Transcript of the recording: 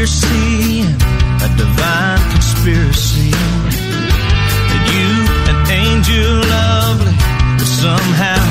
we're seeing a divine conspiracy. That you, an angel lovely, but somehow